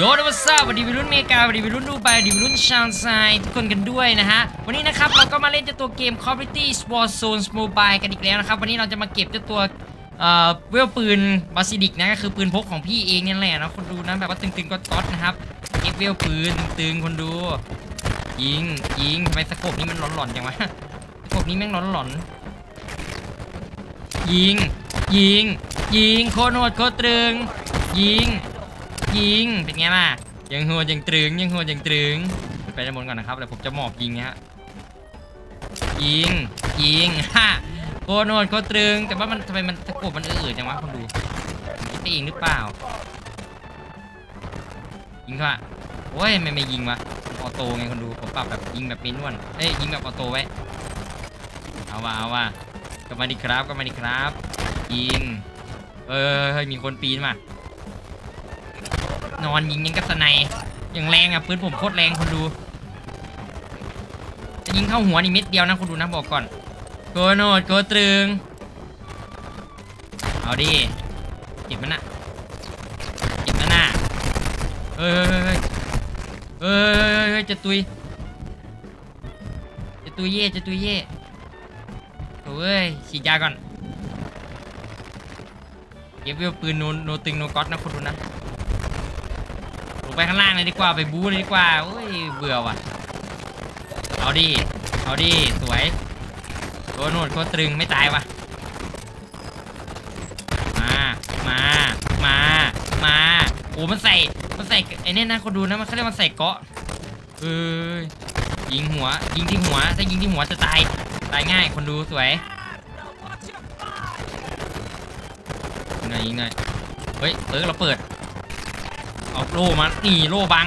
โยนวัสดุสวัสดีวัยรุ่นเมกาสวัสดีวัยรุ่นดูไบสวัสดีวัยรุ่นชาวไซทุกคนกันด้วยนะฮะ วันนี้นะครับ เราก็มาเล่นเจ้าตัวเกม Call of Duty Warzone Mobile กันอีกแล้วนะครับ วันนี้เราจะมาเก็บเจ้าตัวเอ่อเวลปืนบาซิดิกนะก็คือปืนพกของพี่เองนี่แหละนะคนดูนะแบบว่าตึงๆก็ต๊อดนะครับเก็บเวลปืนตึงๆคนดูยิงยิงทำไมสกบนี้มันหลอนๆจังวะสกบนี้แม่งหลอนๆยิงยิงยิงโคตรโหดโคตรตรึงยิง ยิง เป็นไงล่ะ ยังโหดยังตรึง ยังโหดยังตรึง ไปด้านบนก่อนนะครับเดี๋ยวผมจะหมอบยิงนะฮะ ยิง ยิงฮ่าโคตรโหดโคตรตรึง แต่ว่ามันทำไมมันตะกบมันเอื่อจังวะคนดูคิดไปเองหรือเปล่า ยิงเข้าโอ้ยไม่ไม่ยิงวะออโต้ไงคนดูผมปรับแบบยิงแบบเมนวลเอ้ยยิงแบบออโต้ไว้ เอาว่ะเอาว่ะก็มาดิครับก็มาดิครับ ยิง เออเฮ้ยมีคนปีนมา นอนยิงยังกับสไนยอย่างแรงอะปืนผมโคตรแรงคนดูจะยิงเข้าหัวนี่เม็ดเดียวนะคนดูนะบอกก่อนโกโนดโกตรึงเอาดิเก็บมันน่ะเก็บมันน่ะเฮ้ยเฮ้ยเฮ้ยจะตุยจะตุยเย่จะตุยเย่โอ้ยฉีดยาก่อนเก็บเวลปืนโนโนตึงโนก๊อตนะคนดูนะ ไปข้างล่างเลยดีกว่าไปบู๊เลยดีกว่าโอ้ยเบื่อว่ะ เอาดิ เอาดิ สวยโดนโหดโคตรตรึงไม่ตายว่ะ มา มา มา มาโอ้มันใส่ มันใส่ไอ้เนี่ยนะคนดูนะมันเขาเรียกมันใส่เกาะเอ้ยยิงหัว ยิงที่หัว ถ้ายิงที่หัวจะตาย ตายง่ายคนดูสวยยิงหน่อยยิงหน่อยเฮ้ยเออเราเปิด เอาโล่มานี่โล่บัง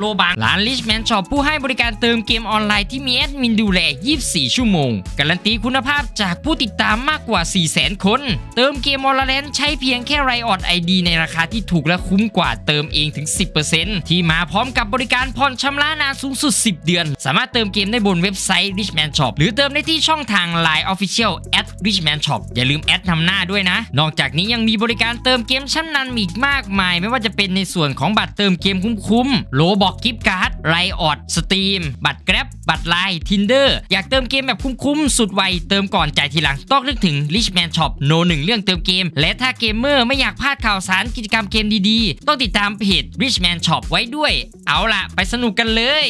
โลบังร้าน Richman Shop ผู้ให้บริการเติมเกมออนไลน์ที่มีแอดมินดูแล 24 ชั่วโมง การันตีคุณภาพจากผู้ติดตามมากกว่า 400,000 คน เติมเกมออนไลน์ใช้เพียงแค่ Riot ID ในราคาที่ถูกและคุ้มกว่าเติมเองถึง 10%ที่มาพร้อมกับบริการผ่อนชำระนานสูงสุด 10 เดือน สามารถเติมเกมได้บนเว็บไซต์ Richman Shop หรือเติมได้ที่ช่องทาง Line Official at Richman Shop อย่าลืม at นำหน้าด้วยนะ นอกจากนี้ยังมีบริการเติมเกมชั้นนำอีกมากมาย ไม่ว่าจะเป็นในส่วนของบัตรเติมเกมคุ้มๆ Roblox gift card Riot Steam บัตร Grab บัตร LINE Tinder อยากเติมเกมแบบคุ้มๆ สุดไว เติมก่อนจ่ายทีหลัง ต้องนึกถึง Richman Shop No. หนึ่งเรื่องเติมเกม และถ้าเกมเมอร์ไม่อยากพลาดข่าวสารกิจกรรมเกมดีๆ ต้องติดตามเพจ Richman Shop ไว้ด้วย เอาล่ะ ไปสนุกกันเลย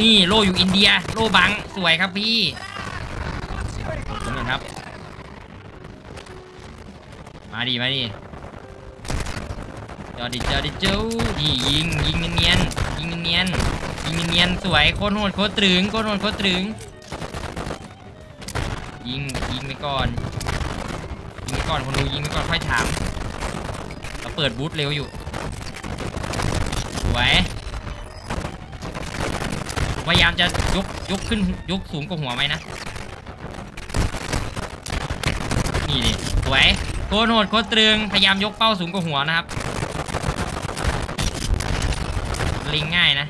นี่โลอยู่อินเดีย โลบัง สวยครับพี่ขอบคุณครับ มาดิมาดิจ อดิจอดิจูนี่ยิงยิงเนียนยิงเนียนยิงเนียนสวยโคตรโหดโคตรตรึงโคตรโหดโคตรตรึงยิงยิงไปก่อนยิงไปก่อนคนดูยิงไปก่อนค่อยถามเราเปิดบูทเร็วอยู่สวยพยายามจะยกยกขึ้นยกสูงกว่าหัวไหมนะนี่ดิสวยโคตรโหดโคตรตรึงพยายามยกเป้าสูงกว่าหัวนะครับ ลิงง่ายนะ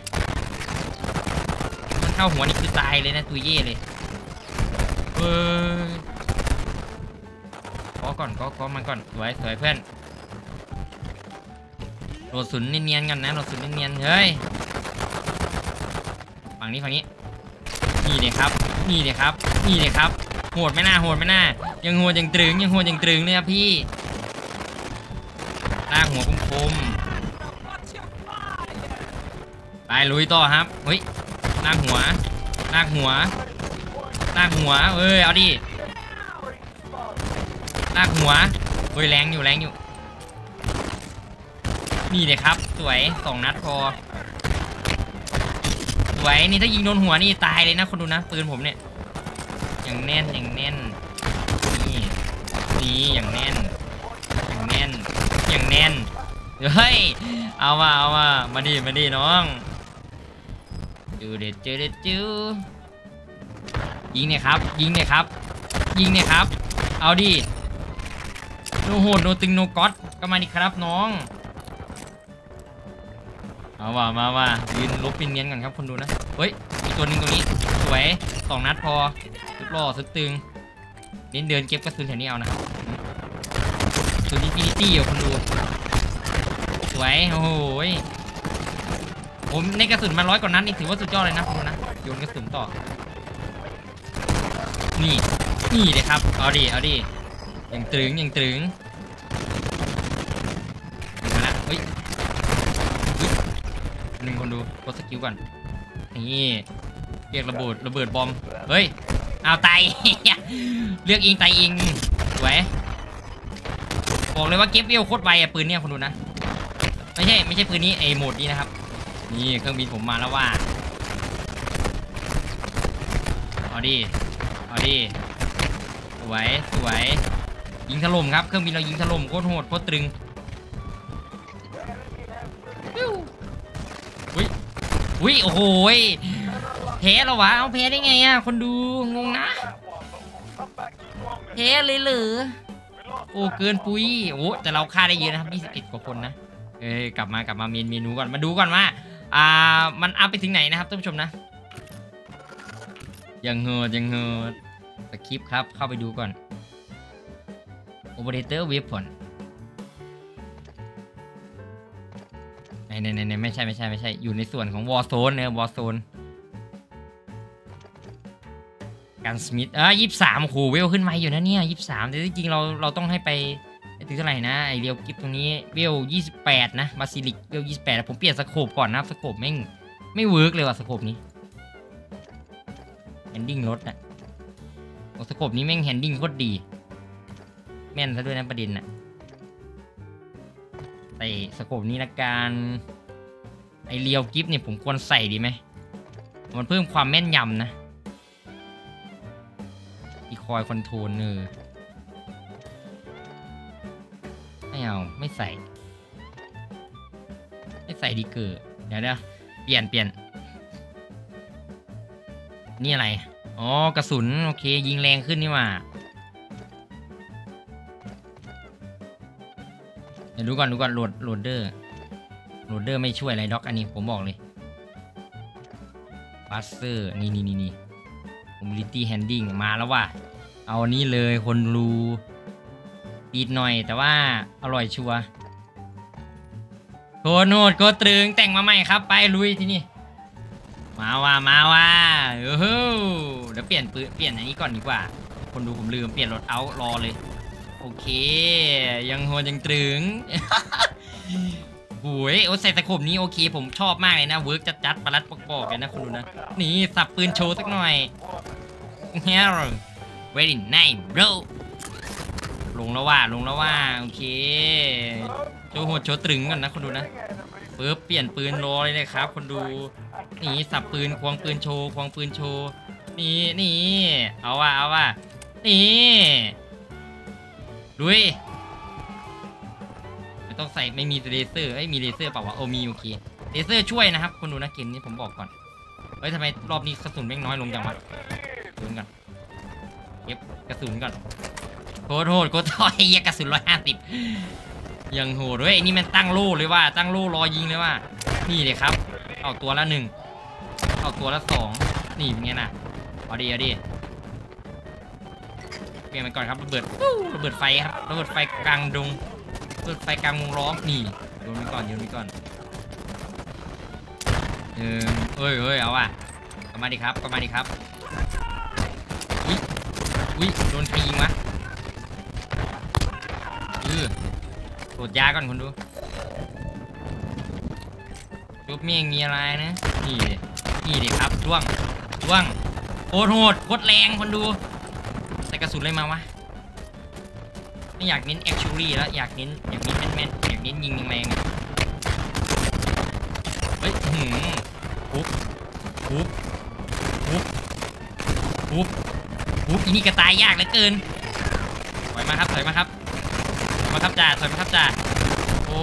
มันเข้าหัวนี่คือตายเลยนะตุยเย่เลยเออขอก่อนขอขอมันก่อนสวยสวยเพื่อนโหลดสุนเนียนๆกันนะโหลดสุนเนียนๆเฮ้ยฝั่งนี้ฝั่งนี้นี่เลยครับนี่เลยครับนี่เลยครับโหดไม่น่าโหดไม่น่ายังโหดยังตรึงยังโหดยังตรึงเลยครับพี่ลากหัวคมๆ ลุยต่อครับเฮ้ยลากหัวลากหัวลากหัวเอ้ยเอาดิลากหัวเฮ้ยแรงอยู่แรงอยู่นี่เลยครับ สวยสองนัดพอสวยนี่ถ้ายิงโดนหัวนี่ตายเลยนะคนดูนะปืนผมเนี่ยอย่างแน่นอย่างแน่นนี่นี่อย่างแน่นอย่างแน่นอย่างแน่นเฮ้ยเอามาเอามามาดิมาดิน้อง จูเด็ดเจูเด็ดจูยิงเนี่ยครับ ยิงเนี่ยครับ ยิงเนี่ยครับ เอาดิโนโหดโนตึงโนก๊อตก็มาดิครับน้องเอาว่ามาว่ายืนลบปินเนียนก่อนครับคนดูนะเฮ้ยมีตัวนึงตรงนี้สวยสองนัดพอสุดหล่อสุดตึงเน้นเดินเก็บกระสุนแถวนี้เอานะครับสุดอินฟินิตี้อยู่คนดูสวยโอ้โห ผมในกระสุนมาร้อยกว่านัดนี่ถือว่าสุดยอดเลยนะคุณดูนะโยนกระสุนต่อ นี่นี่เลยครับเอาดิเอาดิยังตรึงยังตรึงมาละเฮ้ยเฮ้ยหนึ่งคนดูกดสกิลก่อนนี่เรียกระเบิดระเบิดบอมเฮ้ยเอาไตายเลือกอิงไตายอิงสวยบอกเลยว่าเก็บเวลโคตรไวอะปืนเนี่ยคุณดูนะไม่ใช่ไม่ใช่ปืนนี้ไอโหมดนี้นะครับ นี่เครื่องบินผมมาแล้วว่าเอาดิเอาดิสวยสวยยิงถล่มครับเครื่องบินเรายิงถล่มโคตรโหดโคตรตรึงวิวอุ้ยอุ้ยโอ้โหยแพ้แล้ววะเอาแพ้ได้ไงอะคนดูงงนะแพ้เลยเหรอโอ้เกินปุ้ยโอ้แต่เราฆ่าได้เยอะนะครับ21กว่าคนนะเอ้ยกลับมากลับมาเมนเมนูก่อนมาดูก่อนว่า อ่ามันอัพไปถึงไหนนะครับท่านผู้ชมนะยังเฮิดยังเฮิดสคริปครับเข้าไปดูก่อน Operator Weapon ไหนไหนไหนไหนไม่ใช่ไม่ใช่ไม่ใช่อยู่ในส่วนของ Warzone เนอะ Warzone การสมิธอะยี่สามโหเวลขึ้นมาอยู่นะเนี่ยยี่สามแต่ที่จริงเราเราต้องให้ไป ถึงเท่าไหร่นะไอเรียวกิฟตรงนี้เวลยี่สิบแปดนะมาซิลิกเวลยี่สิบแปดผมเปลี่ยนสโคปก่อนนะครับสโคปแม่งไม่เวิร์กเลยว่ะสโคปนี้handling ลดอะโอ้ scope นี้แม่ง handling โคตรดี แม่นซะด้วยนะประเด็นน่ะใส่ scope นี้ละกันไอ rear grip เนี่ยผมควรใส่ดีไหมมันเพิ่มความแม่นยำนะอีคอยคอนโทรลเนอร์ เอาไม่ใส่ ไม่ใส่ดีกว่าเดี๋ยวเดี๋ยวเปลี่ยนเปลี่ยน นี่อะไร อ๋อกระสุน โอเค ยิงแรงขึ้นนี่ว่าเดี๋ยวดูก่อนดูก่อนโหลดโหลดเดอร์โหลดเดอร์ไม่ช่วยอะไรด็อกอันนี้ผมบอกเลยบัสเซอร์นี่นี่นี่นี่ Mobility Handling มาแล้วว่ะเอานี้เลยคนรู้ ปีดหน่อยแต่ว่าอร่อยชัวร์โคโนดโคตรึงแต่งมาใหม่ครับ ไปลุยที่นี่ มาว่ามาว่าโอ้โหเดี๋ยวเปลี่ยนปืนเปลี่ยนอันนี้ก่อนดีกว่า คนดูผมลืมเปลี่ยนรถเอารอเลย โอเค ยังโหดยังตรึงโอ้ยโอ้ใส่ตะขบนี้โอเค ผมชอบมากเลยนะเวิร์กจัดจัดๆประหลัดประกอบเลยนะคุณดูนะ นี่สับปืนโชว์สักหน่อยเฮ้ย very nice bro ลงแล้วว่ะลงแล้วว่ะโอเคโชว์โหดโชว์ตรึงก่อนนะคนดูนะปึ๊บเปลี่ยนปืนรอเลยนะครับ คนดูนี่สับปืนควงปืนโชว์ควงปืนโชว์นี่นี่เอาว่ะเอาว่ะนี่ดุยไม่ต้องใส่ไม่มีเลเซอร์ไอ้มีเลเซอร์เปล่าวะโอ้มีโอเคเลเซอร์ช่วยนะครับ คนดูนะเกมนี้ผมบอกก่อนเฮ้ยทำไมรอบนี้กระสุนแม่งน้อยลงจังวะกระสุนก่อนเก็บกระสุนก่อน โคตรโหดโคตรถอยเหี้ยกระสุนร้อยห้าสิบยังโหดเว้ยไอ้นี่มันตั้งโล่เลยว่าตั้งโล่รอยิงเลยว่า นี่เลยครับ เอาตัวละหนึ่งเอาตัวละสองนี่เป็นไงน่ะเอาดีเอาดีเปลี่ยนไปก่อนครับระเบิดระเบิดไฟครับระเบิดไฟกลางดงระเบิดไฟกลางวงล้อมนี่โยนไปก่อนโยนไปก่อนเออเอ้ยเอ้ยเอาว่ะก็มาดิครับก็มาดิครับอุ้ยอุ้ยโดนใครยิงวะ เออโดดยาก่อนคุณดูจุบมียงมีอะไรนะนี่ดินี่ดิครับร่วงร่วงโคตรโหดโคตรแรงคนดูใส่กระสุนเลยมาวะไม่อยากเน้นแอคชูรี่แล้วอยากเน้นอยากเน้นแม่นอยากเน้นยิงแรงๆอะเฮ้ยหืมปุ๊บปุ๊บปุ๊บปุ๊บปุ๊บอีนี่กระตายยากเหลือเกินถอยมาครับถอยมาครับ มาครับจ่าถอยมาครับจ่าโอ้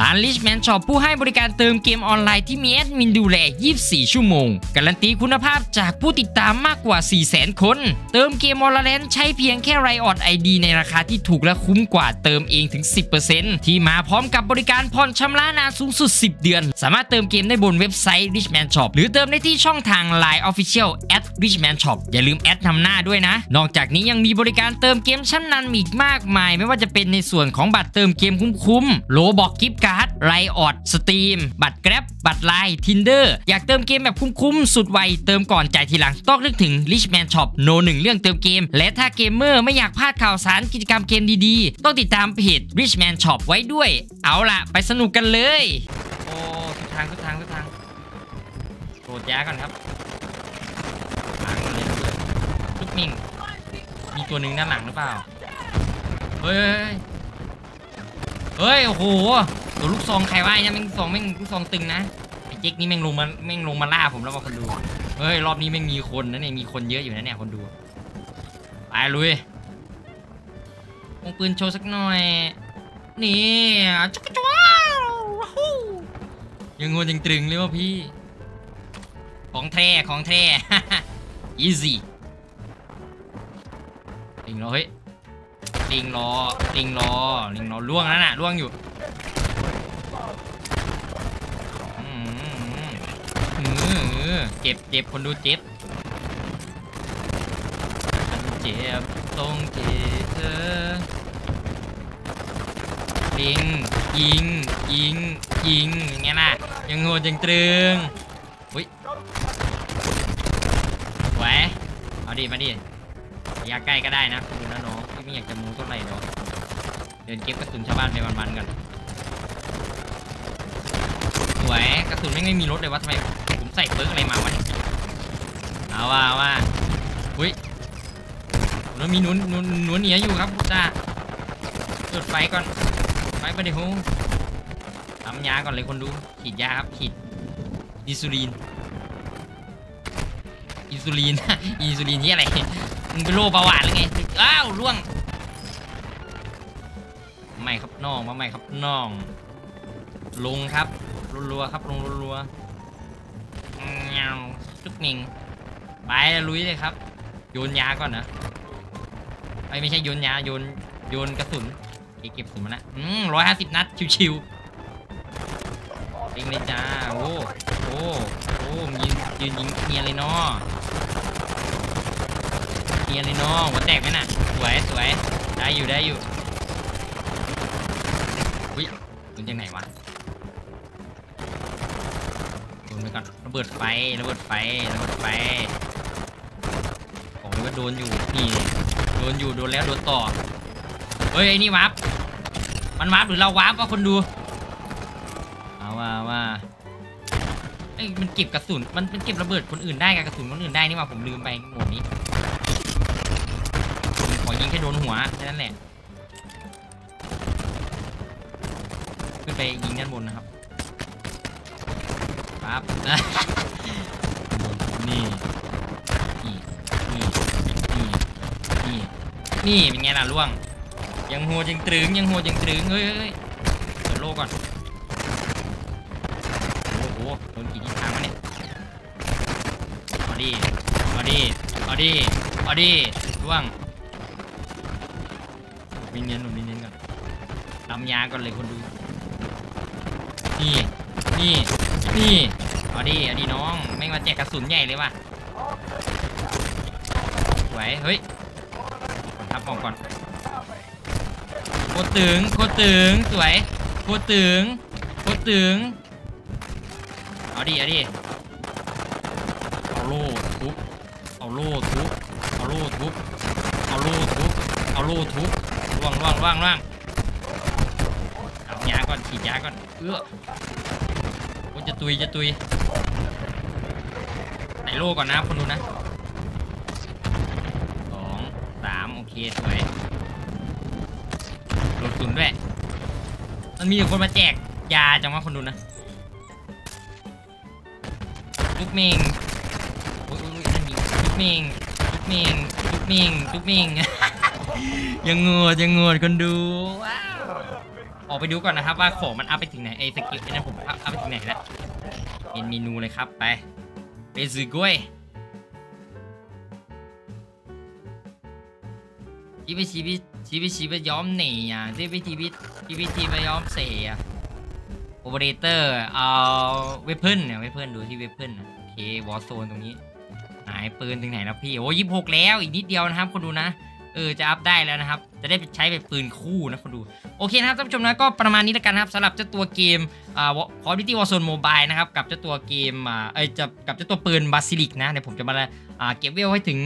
ร้าน Richman Shop ผู้ให้บริการเติมเกมออนไลน์ที่มีแอดมินดูแล 24 ชั่วโมง การันตีคุณภาพจากผู้ติดตามมากกว่า 400,000 คน เติมเกมออนไลน์ใช้เพียงแค่ Riot ID ในราคาที่ถูกและคุ้มกว่าเติมเองถึง 10%ที่มาพร้อมกับบริการผ่อนชำระนานสูงสุด 10 เดือน สามารถเติมเกมได้บนเว็บไซต์ Richman Shop หรือเติมได้ที่ช่องทาง Line Official at Richman Shop อย่าลืมแอดนำหน้าด้วยนะ นอกจากนี้ยังมีบริการเติมเกมชั้นนำอีกมากมาย ไม่ว่าจะเป็นในส่วนของบัตรเติมเกมคุ้มๆ Roblox gift card Riot Steam บัตร Grab บัตร LINE Tinder อยากเติมเกมแบบคุ้มๆ สุดไว เติมก่อนจ่ายทีหลัง ต้องนึกถึง Richman Shop โนหนึ่งเรื่องเติมเกม และถ้าเกมเมอร์ไม่อยากพลาดข่าวสารกิจกรรมเกมดีๆ ต้องติดตามเพจ Richman Shop ไว้ด้วย เอาล่ะ ไปสนุกกันเลย โอ้ทุกทางทุกทางทุกทางโปรดยาก่อนครับทางอนเลยนะเพื่อนทุกมิงมีตัวหนึ่งด้านหลังหรือเปล่าเฮ้ย เฮ้ย โอ้โหตัวลูกซองใครวะไอ้เนี่ยแม่งซองแม่งลูกซองตึงนะ ไอ้เจ๊กนี่แม่งลงมาแม่งลงมาล่าผมแล้วมาคนดู เฮ้ย รอบนี้แม่งมีคนนะเนี่ยมีคนเยอะอยู่นะเนี่ยคนดู ไปลุยวงปืนโชว์สักหน่อย นี่จักจ้าวยังงวนยังตรึงเลยว่ะพี่ ของแท้ของแท้ easy ลิงรอเฮ้ย ลิงรอลิงรอลิงรอล่วงแล้วน่ะล่วงอยู่เจ็บเจ็บคนดูเจ็บเจ็บตรงที่เธอลิงยิงยิงยิงอย่างเงี้ยน่ะยังโงดยังตรึงอุ้ยไหวเอาดิมาดิอยากใกล้ก็ได้นะคุณดูนะน้องพี่ไม่อยากจะมู ไหร่หรอกเดินเก็บกระสุนชาวบ้านไปวันๆกันสวยกระสุนไม่ไม่มีรถเลยวะทำไมผมใส่เบิร์กอะไรมาวะเอาว่าว่าอุ้ยแล้วมีหนุนหนุนหนุนเหนียอยู่ครับจ้าจุดไฟก่อนไฟไปเดี๋ยวทำยาก่อนเลยคนดูฉีดยาครับฉีดอิซูลินอิซูลินอิซูลินที่อะไรมึงเป็นโรคเบาหวานหรือไงอ้าวล่วง ม่ครับน้อง มาไม่ครับน้องลงครับรัวๆครับลงรัวๆเงาจุกนิงไปลุยเลยครับโยนยาก่อนนะไอ้ยไม่ใช่โยนยาโยนโยนกระสุนเก็บเก็บกระสุนมาละอืมร้อยห้าสิบนัดชิวๆเองเลยจ้าโอ้โอ้โอ้มียืนยิงเนียเลยเนาะเนียเลยเนาะหัวแตกไหมน่ะสวยสวยได้อยู่ได้อยู่โด นจากไหนวะโดนไปก่อนระเบิดไฟระเบิดไฟระเบิดไฟบอกเลยว่าโดนอยู่นี่โดนอยู่โดนแล้วโดนต่อเฮ้ยไอ้นี่วับมันวับหรือเราวับวะคนดูเอาว่าว่าไอ้ยมันเก็บกระสุนมันมันเก็บระเบิดคนอื่นได้กับกระสุนคนอื่นได้นี่ว่าผมลืมไปหมวดนี้ขอยิงแค่โดนหัวแค่นั้นแหละ ยิงด้านบนนะครับปั๊บนี่นี่นี่นี่นี่นี่เป็นไงล่ะล่วง ยังหัวยังตรึงยังหัวยังตรึงเฮ้ยเฮ้ยเฮ้ยเปิดโลก่อนโอ้โหโดนกี่ทิศทางวะเนี่ยเอาดิเอาดิเอาดิเอาดิล่วงวินเนียนหนุนวินเนียนก่อนตำยาก่อนเลยคนดู นี่ นี่ นี่ เอาดิ เอาดิน้อง ไม่มาแจกกระสุนใหญ่เลยว่ะไหวเฮ้ยกดทับกล่องก่อน โคตรตึง โคตรตึง สวย โคตรตึง โคตรตึง เอาดิ เอาดิ เอาโล่ทุบ เอาโล่ทุบ เอาโล่ทุบ เอาโล่ทุบ เอาโล่ทุบล่วงล่วงล่วงล่วง ฉีดยาก่อน เอื้อโอ้จะตุยจะตุยใส่โล่ก่อนนะคนดูนะสองสามโอเคสวยโหลดตุนด้วย มันมีคนมาแจกยาจังวะคนดูนะลูกเมงโอ้ยโอ้ยนั่นดิลูกเมงลูกเมงลูกเมงลูกเมงยังงวดยังงวดคนดูว้า ออกไปดูก่อนนะครับ ว่าของมันอัพไปถึงไหนไอ้สกิลไอ้นั่นผมอัพไปถึงไหนแล้วเห็นเมนูเลยครับไปไปซื้อกล้วยชีวิตชีวิตชีวิตชีวิตย้อมหนีอะชีวิตชีวิตชีวิตชีวิตย้อมเสียโอเปอเรเตอร์เอาweapon เนี่ย weapon ดูที่ weapon โอเค Warzone ตรงนี้สายปืนถึงไหนแล้วพี่โอ้ยี่หกแล้วอีกนิดเดียวนะครับคนดูนะ เออจะอัพได้แล้วนะครับ จะได้ใช้เป็นปืนคู่นะคนดู โอเคนะครับท่านผู้ชมนะก็ประมาณนี้แล้วกันนะครับสำหรับเจ้าตัวเกมอ่า Call of Duty Warzone Mobile นะครับกับเจ้าตัวเกมอ่าเอ้ยจะกับเจ้าตัวปืน Basilisk นะเดี๋ยวผมจะมาอ่าเก็บเวลให้ถึง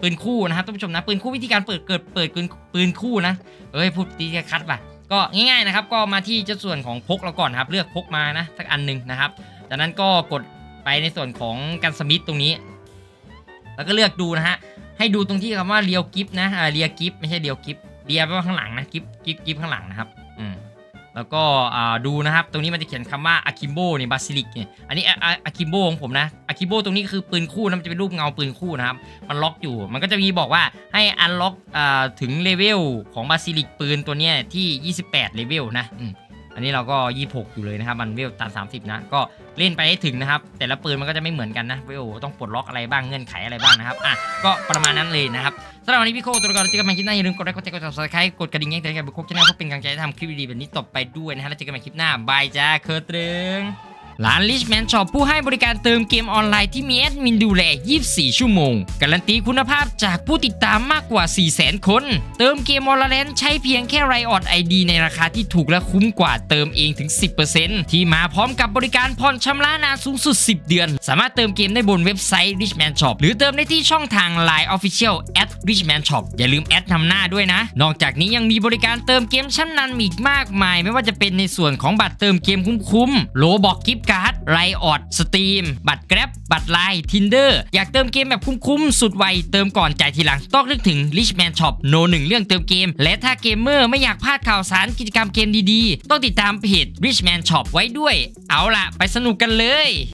ปืนคู่นะครับท่านผู้ชมนะปืนคู่วิธีการเปิดเกิดเปิดปืนปืนคู่นะเอ้ยพูดดีคัดป่ะก็ง่ายๆนะครับก็มาที่เจ้าส่วนของพกเราก่อนครับเลือกพกมานะสักอันหนึ่งนะครับ จากนั้นก็กดไปในส่วนของ gunsmith ตรงนี้ แล้วก็เลือกดูนะฮะ ให้ดูตรงที่คำว่า rear grip นะอ่า rear grip ไม่ใช่ rear grip rear แปลว่าข้างหลังนะ grip grip grip ข้างหลังนะครับอืมแล้วก็อ่าดูนะครับ ตรงนี้มันจะเขียนคำว่า akimbo เนี่ย Basilisk เนี่ยอันนี้ akimbo ของผมนะ akimbo ตรงนี้คือปืนคู่นะมันจะเป็นรูปเงาปืนคู่นะครับ มันล็อกอยู่มันก็จะมีบอกว่าให้ unlock อ่าถึง level ของ Basilisk ปืนตัวเนี้ยที่ 28เลเวลนะอืม อันนี้เราก็ 26 อยู่เลยนะครับมันเวลตัน30 นะ ก็เล่นไปให้ถึงนะครับ แต่ละปืนมันก็จะไม่เหมือนกันนะเวลต้องปลดล็อกอะไรบ้างเงื่อนไขอะไรบ้างนะครับอะก็ประมาณนั้นเลยนะครับสำหรับวันนี้พี่โคตัวละครที่กำลังคลิปหน้าอย่าลืมกดไลค์กดแชร์กด subscribe กดกระดิ่งแจ้งเตือนกันบุคคลที่น่าเพื่อเป็นกำลังใจให้ทำคลิปดีๆแบบนี้ต่อไปด้วยนะฮะแล้วเจอกันใหม่คลิปหน้าบายจ้าเคอร์ตรึง ร้าน Richman Shop ผู้ให้บริการเติมเกมออนไลน์ที่มีแอดมินดูแล 24 ชั่วโมง การันตีคุณภาพจากผู้ติดตามมากกว่า 400,000 คน เติมเกมออนไลน์ใช้เพียงแค่ไรออดไอดีในราคาที่ถูกและคุ้มกว่าเติมเองถึง 10%ที่มาพร้อมกับบริการผ่อนชำระนานสูงสุด 10 เดือน สามารถเติมเกมได้บนเว็บไซต์ Richman Shop หรือเติมได้ที่ช่องทาง Line Official at Richman Shop อย่าลืมแอดนำหน้าด้วยนะ นอกจากนี้ยังมีบริการเติมเกมชั้นนำอีกมากมาย ไม่ว่าจะเป็นในส่วนของบัตรเติมเกมคุ้มๆ Roblox gift card Riot Steam บัตร Grab บัตร LINE Tinder อยากเติมเกมแบบคุ้มๆ สุดไว เติมก่อนจ่ายทีหลัง ต้องนึกถึง Richman Shop โนหนึ่งเรื่องเติมเกม และถ้าเกมเมอร์ไม่อยากพลาดข่าวสารกิจกรรมเกมดีๆ ต้องติดตามเพจ Richman Shop ไว้ด้วย เอาล่ะ ไปสนุกกันเลย